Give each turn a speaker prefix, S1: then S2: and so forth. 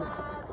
S1: ಕಾರಣ